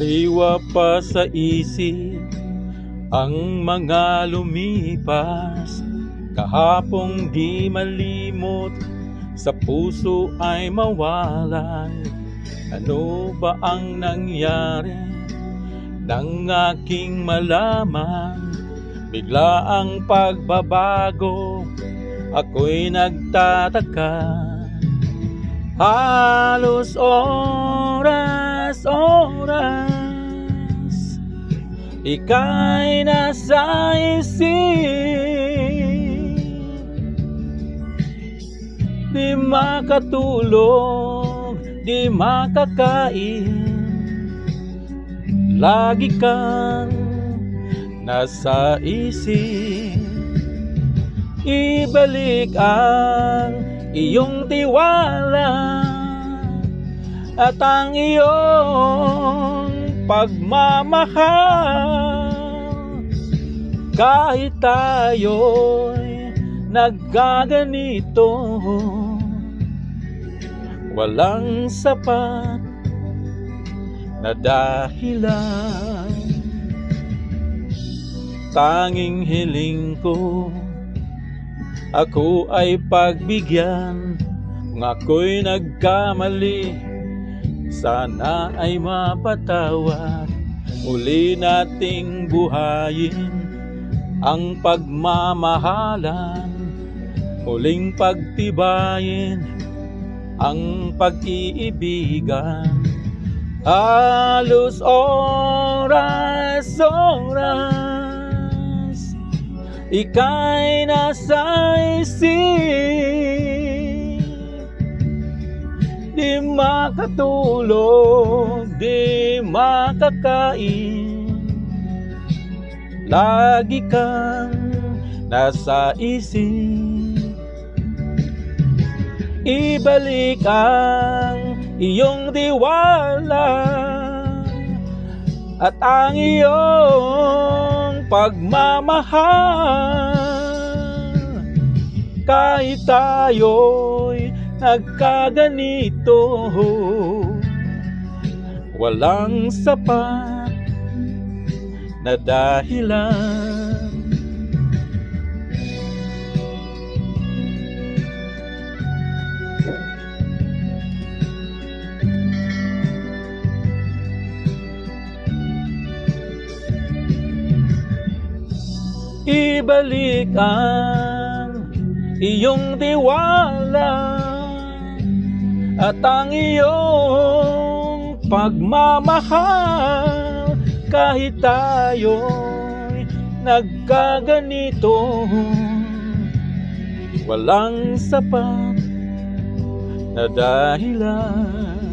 Sariwa pa sa isip ang mga lumipas. Kahapong di malimot sa puso ay mawalay. Ano ba ang nangyari nang aking malaman? Bigla ang pagbabago ako'y nagtataka. Halos oras, Ika'y nasa isip. Di makatulog, di makakain. Lagi kang nasa isip. Ibalik ang iyong tiwala At ang iyong pagmamahal. Kahit tayo'y nagkaganito Walang sapat na dahilan. Tanging hiling ko Ako ay pagbigyan Kung ako'y nagkamali Sana ay mapatawad. Muli nating buhayin Ang pagmamahalan. Muling pagtibayin Ang pag-iibigan. Halos oras, oras Ika'y nasa isip Di makatulog, di makakain. Lagi kang nasa isip. Ibalik ang iyong diwala At ang iyong pagmamahal. Kahit tayo'y nagkaganito. Walang sapat na dahilan. Ibalik ang iyong tiwala At ang iyong pagmamahal Kahit tayo'y nagkaganito Walang sapat na dahilan